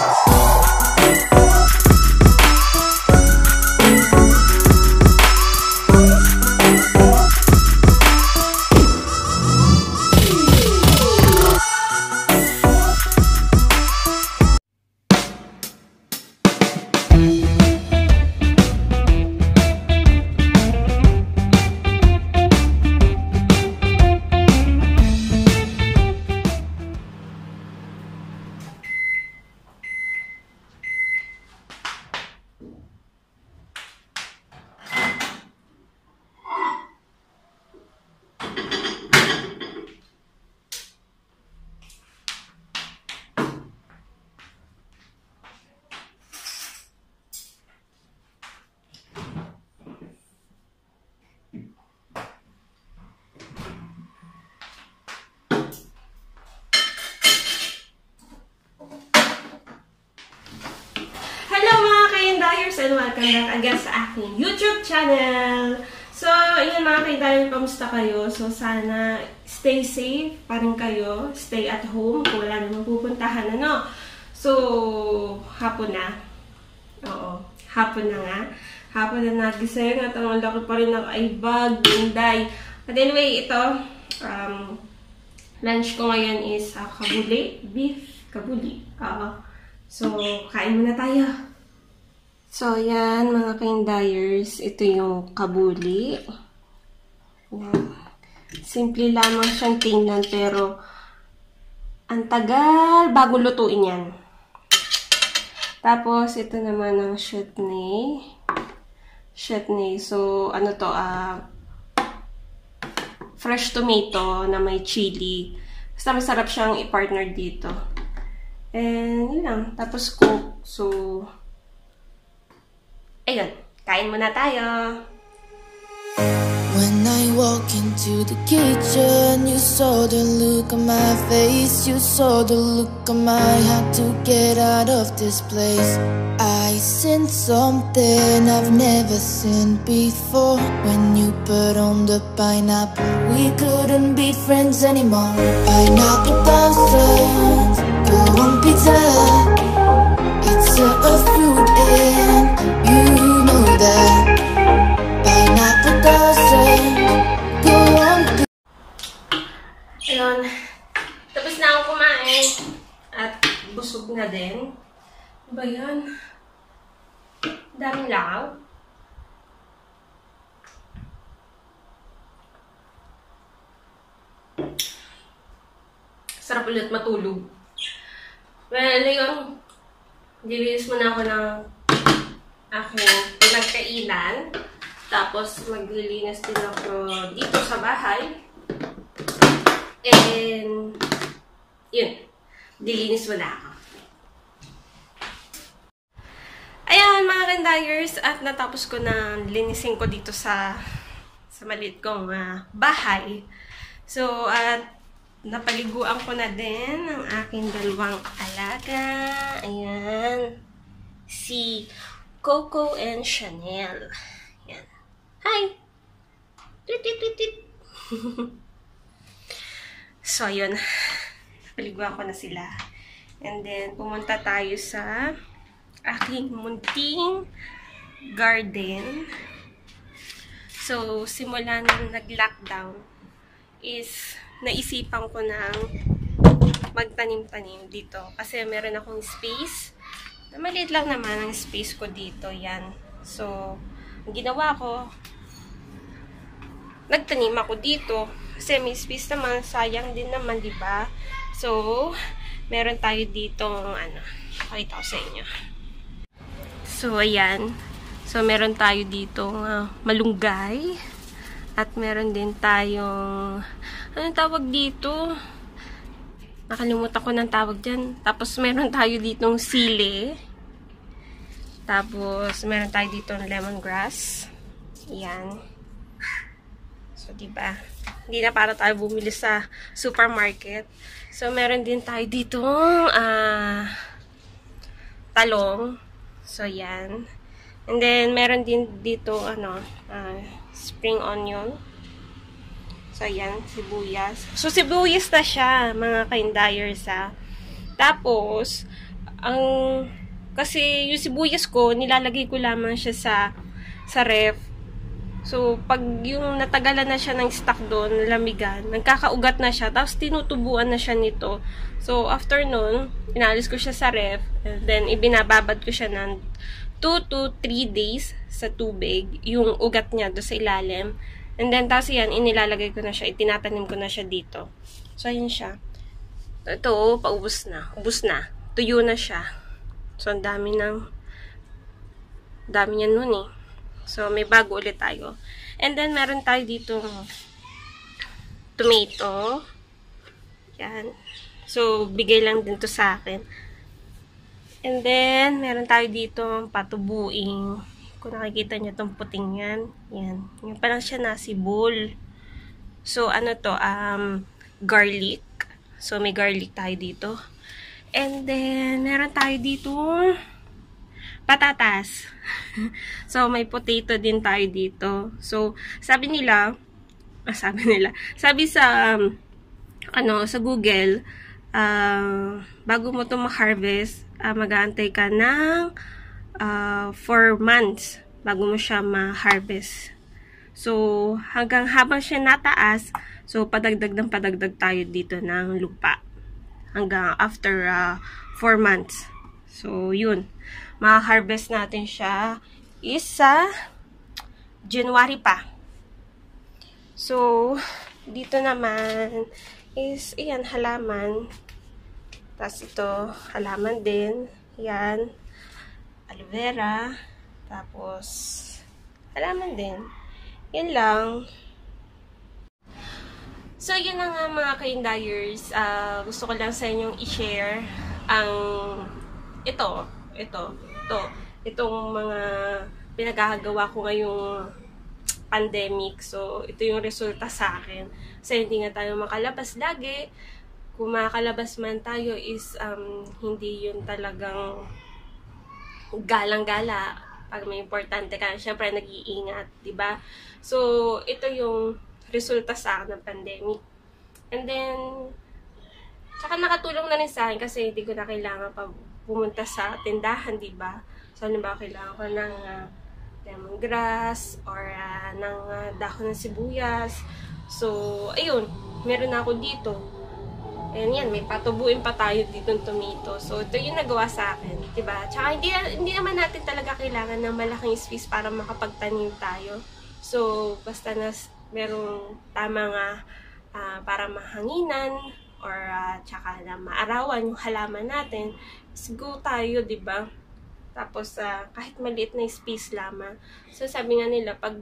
Bye. Welcome back again sa aking YouTube channel. So, yun mga kaindayers, kamusta kayo? So, sana stay safe pa rin kayo. Stay at home kung wala namang pupuntahan. Ano? So, hapon na. Oo, hapon na nga. Hapon na nagising at ang laki pa rin ng aibag, inday. But anyway, ito, um, lunch ko ngayon is uh, kabuli, beef kabuli. Oo. So, kain muna tayo. So, yan, mga kaindayers. Ito yung kabuli. Yan. Simple lamang siyang tingnan, pero ang tagal bago lutuin yan. Tapos, ito naman ang chutney. Chutney. So, ano to, ah, fresh tomato na may chili. Basta masarap siyang i-partner dito. And, yun lang. Tapos, cook. So, ayun. Kain muna tayo. When I walk into the kitchen, you saw the look on my face. You saw the look on my heart to get out of this place. I sensed something I've never seen before. When you put on the pineapple, we couldn't be friends anymore. Pineapple thousands, go on pizza. It's a, Ayun. Tapos na ako kumain. At busog na din. Ano ba yan? Daming lakaw. Sarap ulit matulog. Well, yun. Dilis muna ako ng aking pinagkainan. Tapos, maglilinis din ako dito sa bahay. And, yun. Dilinis mo na ako. Ayan, mga kandayers. At natapos ko na linisin ko dito sa sa maliit kong ah, bahay. So, at napaliguan ko na din ang aking dalawang alaga. Ayan. Si Coco and Chanel. Ayan. Hi! Tit, tit, tit, tit. So, yun. Paliguan ko na sila. And then, pumunta tayo sa aking munting garden. So, simula nung nag-lockdown is naisipan ko ng magtanim-tanim dito. Kasi meron akong space. Maliit lang naman ang space ko dito. Yan. So, ang ginawa ko, nagtanim ako dito. Kasi may space naman, sayang din naman, di ba? So, meron tayo dito, ano, pakita ko sa inyo. So, ayan. So, meron tayo dito uh, malunggay. At meron din tayong, anong tawag dito? Nakalimutan ko ng tawag dyan. Tapos, meron tayo ditong sili. Tapos, meron tayo dito ng lemongrass. Ayan. So, diba? Hindi na para tayo bumili sa supermarket. So, meron din tayo dito ah talong. So, yan. And then, meron din dito, ano, ah, spring onion. So, yan, sibuyas. So, sibuyas na siya, mga kaindayers, ha. Tapos, Ang, kasi yung sibuyas ko, nilalagay ko lamang siya sa, sa ref. So, pag yung natagalan na siya ng stock doon, lamigan, nagkakaugat na siya, tapos tinutubuan na siya nito. So, after nun, inalis ko siya sa ref, and then ibinababad ko siya ng 2 to 3 days sa tubig, yung ugat niya do sa ilalim. And then, tapos yan, inilalagay ko na siya, itinatanim ko na siya dito. So, ayun siya. Ito, paubos na. Ubus na. Tuyo na siya. So, ang dami ng dami niya nun eh. So, may bago ulit tayo. And then, meron tayo dito tomato. Yan. So, bigay lang din to sa akin. And then, meron tayo dito patubuing. Kung nakikita nyo itong puting yan. Yan. Yan pa lang siya nasibol. So, ano to? Um, garlic. So, may garlic tayo dito. And then, meron tayo dito patatas. so, may potato din tayo dito. So, sabi nila, ah, sabi nila, sabi sa, um, ano, sa Google, uh, bago mo ito ma-harvest, uh, mag-aantay ka ng uh, 4 months bago mo siya ma-harvest. So, hanggang habang siya nataas, so padagdag ng padagdag tayo dito ng lupa. Hanggang after 4 uh, months. So, yun. Ma-harvest natin siya is sa January pa. So, dito naman is, ayan, halaman. Tapos ito, halaman din. Yan. Aloe vera. Tapos, halaman din. Yan lang. So, yun na nga mga kaindayers. Uh, gusto ko lang sa inyong i-share ang ito, ito, ito, itong mga pinagkakagawa ko ngayong pandemic. So, ito yung resulta sa akin. Kasi hindi nga tayo makalabas lagi. Kung makalabas man tayo is um, hindi yun talagang galang-gala pag may importante ka. Siyempre, nag-iingat, ba? So, ito yung resulta sa akin ng pandemic. And then, tsaka nakatulong na rin sa akin kasi hindi ko na kailangan pa pumunta sa tindahan, di ba? So, ba, kailangan ko ng uh, lemongrass or uh, ng uh, dahon ng sibuyas. So, ayun, meron na ako dito. And yan, may patubuin pa tayo dito ng tomato. So, ito yung nagawa sa akin, di ba? Tsaka, hindi, hindi naman natin talaga kailangan ng malaking space para makapagtanim tayo. So, basta na merong tamang uh, para mahanginan or uh, tsaka na maarawan yung halaman natin, go tayo, di ba? Tapos, uh, kahit maliit na space lamang. So, sabi nga nila, pag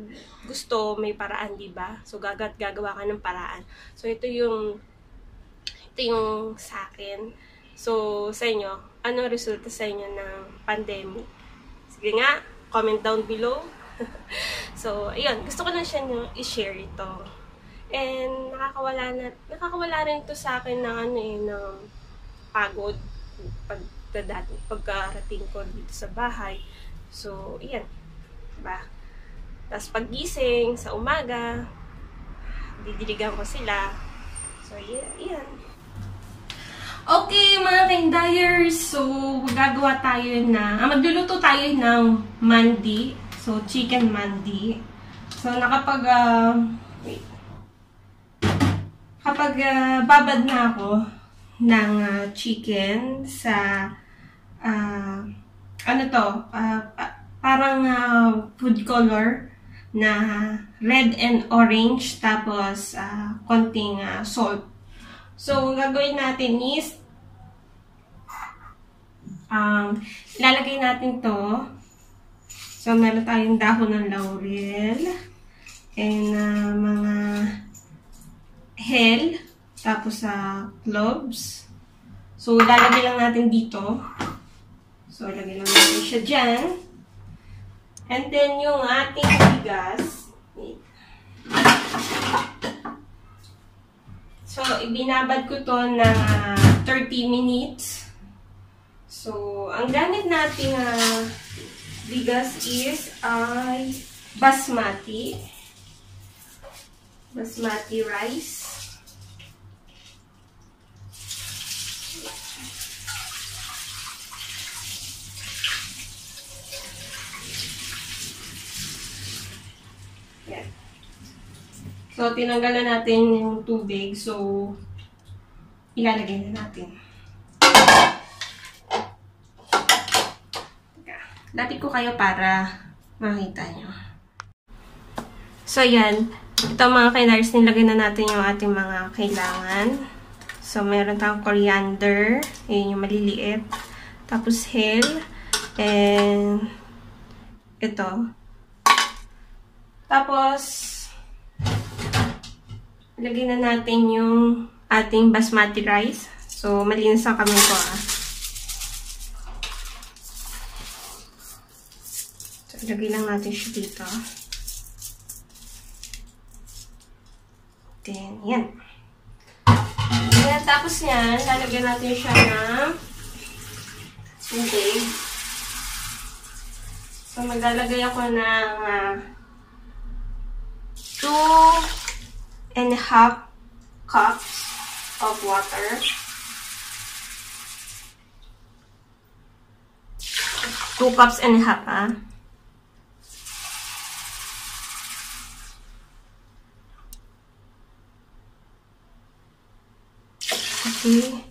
gusto, may paraan, di ba? So, gagat gagawa ka ng paraan. So, ito yung ito yung sa akin. So, sa inyo, ano resulta sa inyo ng pandemic? Sige nga, comment down below so, ayun, gusto ko lang siya i-share ito. And nakakawala na nakakawala rin ito sa akin ng ano eh, ng pagod pag dati pagkarating ko dito sa bahay. So, iyan. Diba? Tapos paggising sa umaga, didiligan ko sila. So, iyan. Okay, mga kindayers. So, gagawa tayo na, ah, magluluto tayo ng mandi So, chicken mandi. So, nakapag, uh, wait. Kapag uh, babad na ako ng uh, chicken sa, uh, ano to, uh, parang uh, food color na red and orange, tapos uh, konting uh, salt. So, gagawin natin is, um, lalagay natin to So, meron tayong dahon ng laurel. And uh, mga hell. Tapos sa cloves. So, lalagay lang natin dito. So, lagay lang natin siya dyan. And then, yung ating bigas. So, ibinabad ko to na uh, 30 minutes. So, ang gamit natin uh, bigas is ay basmati. Basmati rice. So, tinanggalan natin yung tubig. So, ilalagay na natin. Lapit ko kayo para makita nyo. So, yan. Ito mga kainars, nilagay na natin yung ating mga kailangan. So, meron tayong coriander. Yun yung maliliit. Tapos, hell. And, ito. Tapos, ilagay na natin yung ating basmati rice. So, malinis ang kamay ko ah. So, ilagay lang natin siya dito. Then, yan. Then, tapos yan, lalagyan natin siya ng tubig. So, maglalagay ako ng uh, two and a half cups of water. Two cups and a half, ah. Okay.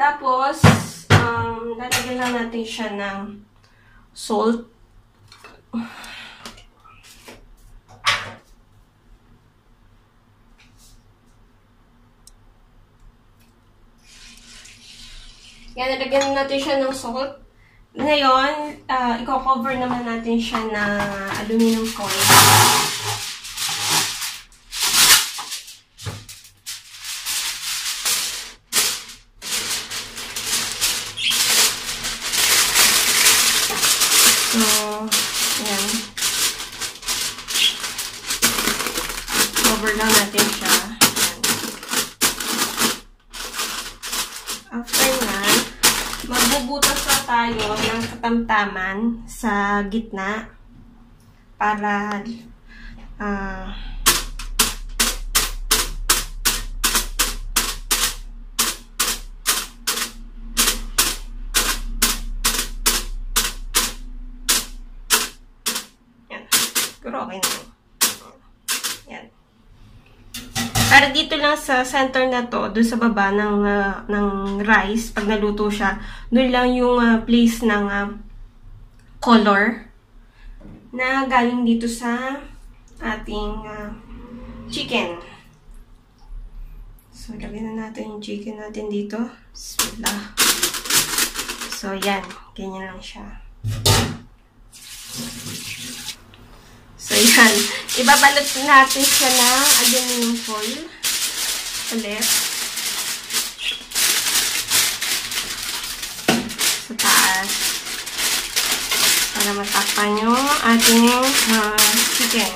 Tapos, um, lalagyan lang natin siya ng salt. Yan, nalagyan natin siya ng salt. Ngayon, uh, i-cover naman natin siya ng aluminum foil. So, yan. Cover lang natin siya. After yan, magbubutas na tayo ng katamtaman sa gitna para uh, yan. Siguro okay na. Yan. Para dito lang sa center na to, doon sa baba ng, uh, ng rice, pag naluto siya, doon lang yung uh, place ng uh, color na galing dito sa ating uh, chicken. So, lagyan na natin yung chicken natin dito. Bismillah. So, yan. Ganyan lang siya. So, yan. Ibabalot natin siya ng aluminum foil. Ulit. Sa taas. Para matakpan yung ating uh, chicken.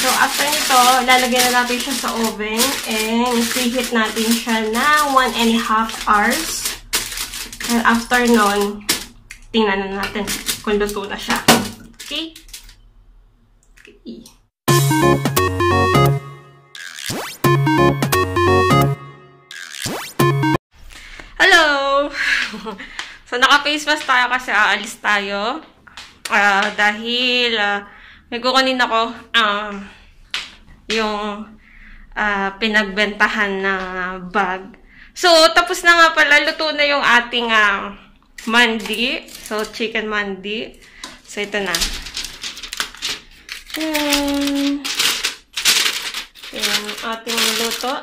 So, after nito, lalagyan na natin siya sa oven and preheat natin siya na 1 and a half hours. And after nun, tingnan na natin kung luto na siya. Okay? So, naka-face mask tayo kasi aalis tayo. Uh, dahil uh, may kukunin ako um, yung uh, pinagbentahan na bag. So, tapos na nga pala. Luto na yung ating uh, mandi. So, chicken mandi. So, ito na. Yan. Yan ating luto.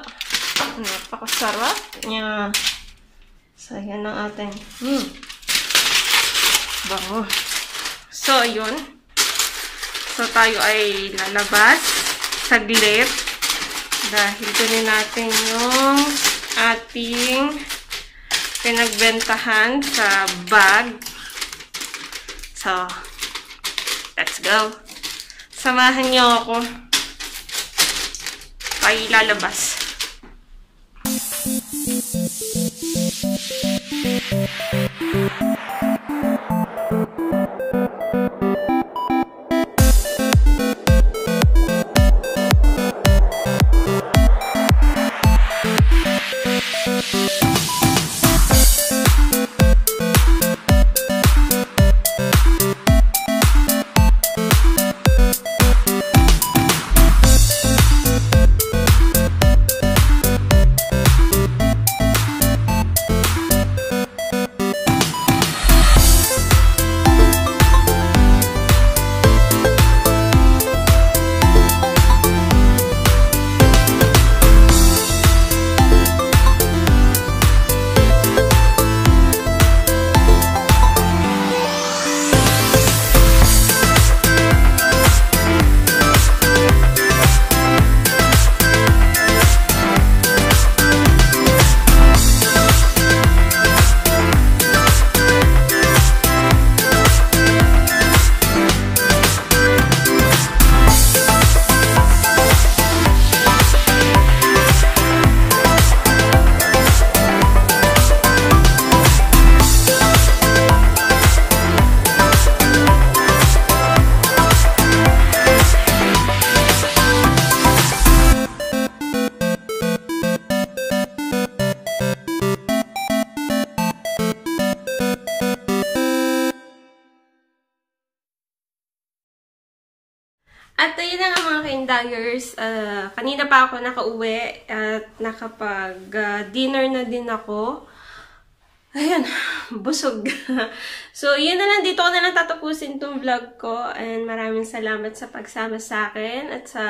Napakasarap. Yan. So, yan ang ating. Hmm. Bango. So, yun. So, tayo ay lalabas. Saglit. Dahil kunin natin yung ating pinagbentahan sa bag. So, let's go. Samahan niyo ako. Tayo lalabas. Dyers, uh, kanina pa ako nakauwi at nakapag-dinner na din ako. Ayan, busog. so, yun na lang. Dito ko na lang tatapusin tong vlog ko. And maraming salamat sa pagsama sa akin at sa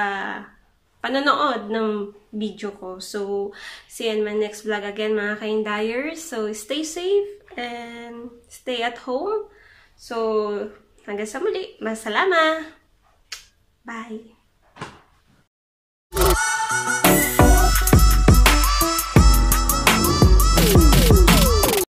panonood ng video ko. So, see you in my next vlog again, mga kaindayers. So, stay safe and stay at home. So, hanggang sa muli. Masalama! Bye!